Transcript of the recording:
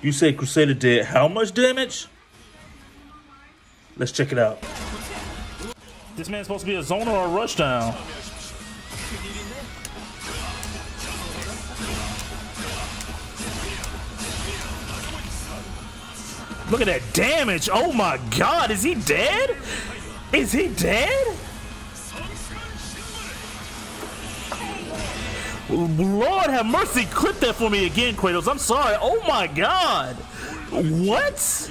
You say Crusader did how much damage? Let's check it out. This man's supposed to be a zoner or a rushdown. Look at that damage. Oh my god, is he dead? Is he dead? Lord have mercy, clip that for me again, Kratos. I'm sorry. Oh my god. What?